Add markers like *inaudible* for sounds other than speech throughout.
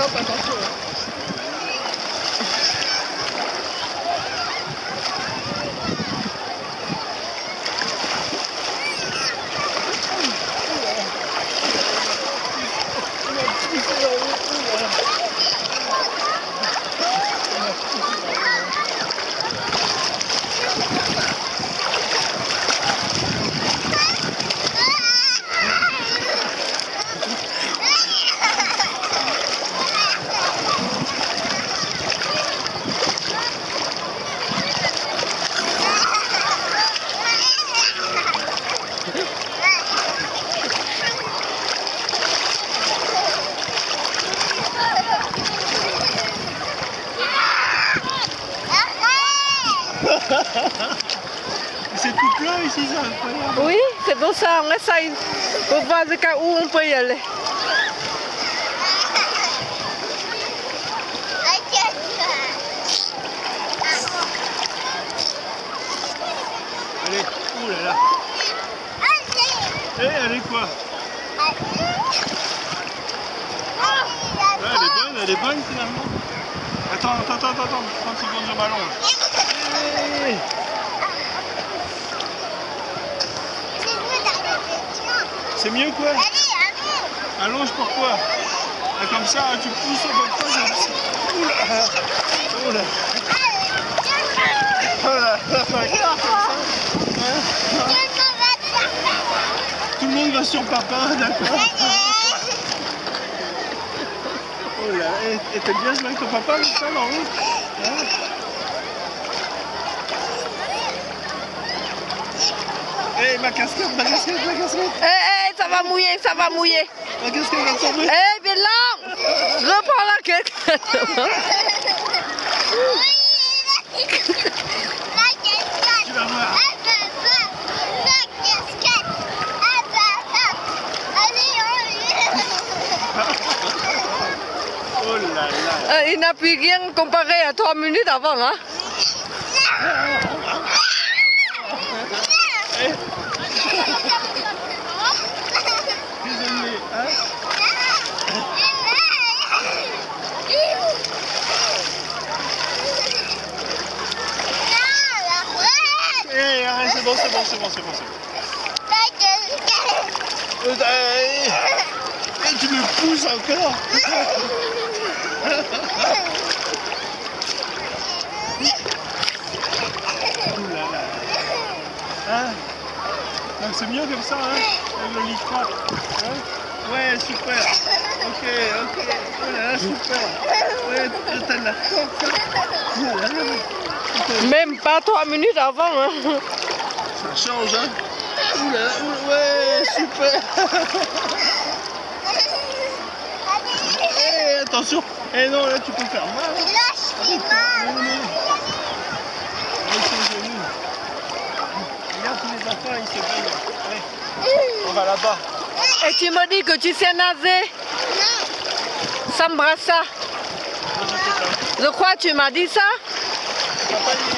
hop, attention. hein. *laughs* C'est tout plein ici, c'est incroyable. Oui, c'est pour ça, on essaye pour voir jusqu'à où on peut y aller. Allez, ouh là là. Eh, elle est quoi? Ouais, Elle est bonne, elle est bonne finalement. Attends, attends, attends, attends, 30 secondes, je m'allonge. Eh, C'est mieux quoi. Allonge pourquoi Ah, Comme ça, tu pousses Oh là Regarde comme ça. Hein Tout le monde va sur papa, d'accord. Oh là, et t'aimes bien jouer avec ton papa comme ça en haut Hein? Eh, ma casquette, ma casquette, ma casquette. Eh, eh, va mouiller, ça va mouiller. Casquette va tomber Eh, Bélan, reprends la quête. Tu vas voir Oh là là Euh, il n'a plus rien comparé à trois minutes avant. Hein. *laughs* Désolé, hein Eh, arrête, c'est bon, c'est bon, c'est bon, c'est bon, bon. Euh, tu me pousses encore Ouh là là. Hein Donc c'est mieux comme ça, hein Avec le micro. Hein ouais, super. Ok, ok. Oh là là, super. Ouais, t'as de la force. hein. Même pas trois minutes avant. Hein. Ça change, hein ouh- ouais, super. Eh, attention. Eh non, là, tu peux faire mal. hein. Non, non, non. Regarde tous les enfants, ils se baignent. Allez, on va là-bas. Et tu me dis que tu sais nager S'embrassa. Moi, je crois que tu m'as dit ça. Papa, il n'y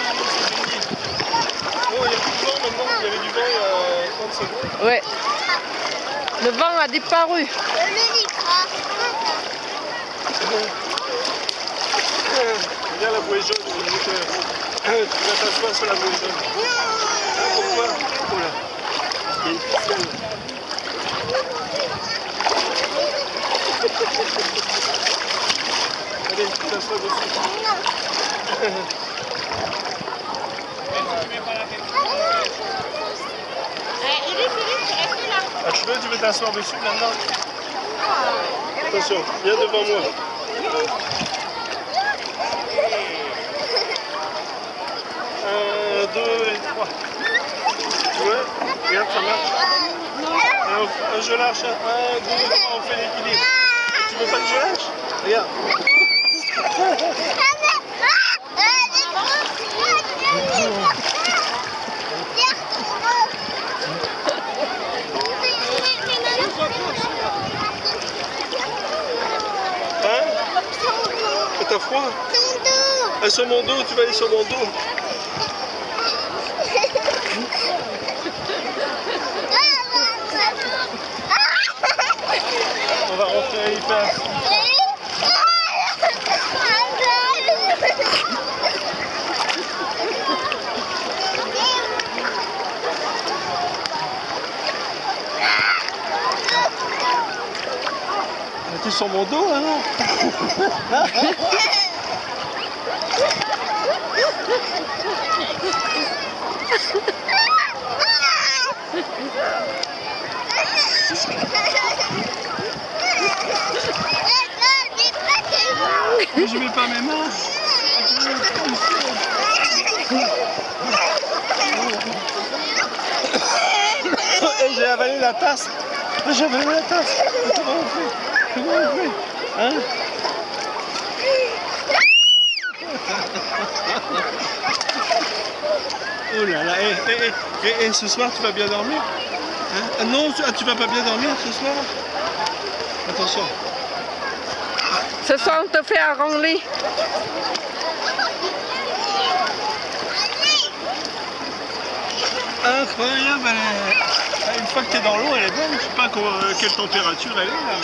a plus de vent maintenant. Il y avait du vent il y a 30 secondes. Oui. Le vent a disparu. Regarde la bouée jaune. Tu vas t'asseoir sur la bouée jaune. Pourquoi. Il y a une ficelle. Allez, tu t'assois dessus. Ah, tu veux, tu veux t'asseoir dessus maintenant Attention, viens devant moi. Un, deux et trois. Ouais, regarde, ça marche. Je lâche. Un, deux, trois, on fait l'équilibre. Tu veux pas que je lâche Regarde. Elle est sur mon dos, tu vas aller sur mon dos. On va rentrer à l'hyper. T'es sur mon dos, hein, *laughs* Je mets pas mes mains. J'ai avalé la tasse. J'ai avalé la tasse. Comment on fait? Comment on fait? Hein? Oh là là, et, et, et, et, ce soir tu vas bien dormir hein? Ah Non, tu, ah, tu vas pas bien dormir ce soir? Attention. Ce soir on te fait un lit. Incroyable, elle est... une fois que tu es dans l'eau, elle est bonne. Je sais pas euh, quelle température elle est là.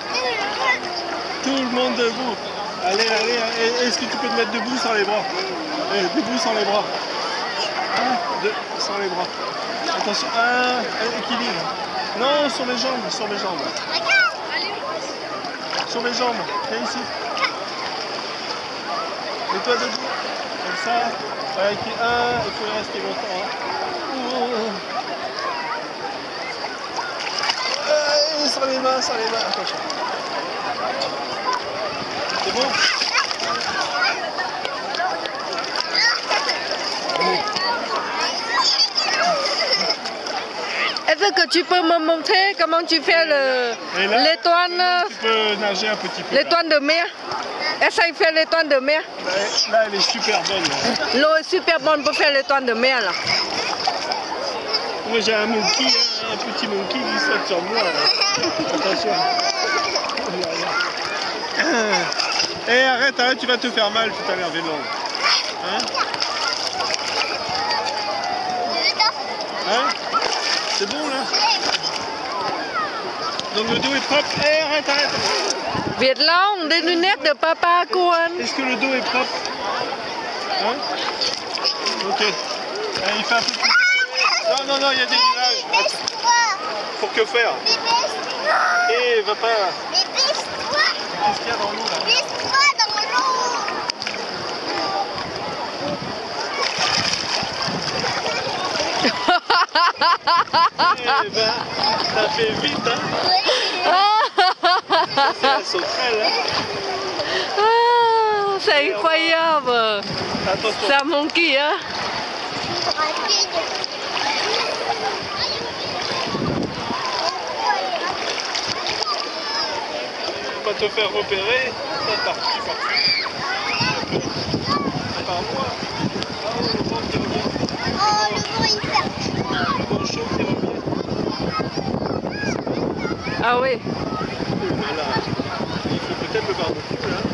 *laughs* le monde debout. Allez, allez, est-ce que tu peux te mettre debout sans les bras? Allez, Debout sans les bras. Un, deux, sans les bras. Attention, un, équilibre. Non, sur mes jambes, sur mes jambes. Sur mes jambes, viens ici. Mets-toi debout. Comme ça. Avec un, il faut rester longtemps. Hein. Les mains, sur les mains. Attention. Est-ce que tu peux me montrer comment tu fais l'étoile? Tu peux nager un petit peu. L'étoile de mer? Essaye de faire l'étoile de mer? Là, elle est super bonne. L'eau est super bonne pour faire l'étoile de mer là. Moi j'ai un monkey, un petit monkey qui saute sur moi. Attention. Eh hey, arrête, arrête, tu vas te faire mal tout à l'heure, vélo. Hein Hein C'est bon là Donc le dos est propre. Eh hey, arrête, arrête. Việt Long, des lunettes de papa Kouan. Est-ce que le dos est propre Hein Ok. Eh, il fait un peu plus... Non, non, non, il y a des nuages. Pour que faire Eh, va pas... Qu'est-ce qu'il y a dans l'eau là Eh ben, ça fait vite, hein. C'est la sauterelle, hein ah, C'est incroyable C'est un monkey, hein pas te faire repérer, ça t'a moi. Oh, le vent qui ah oui. Voilà. Il faut peut-être le barbecue là.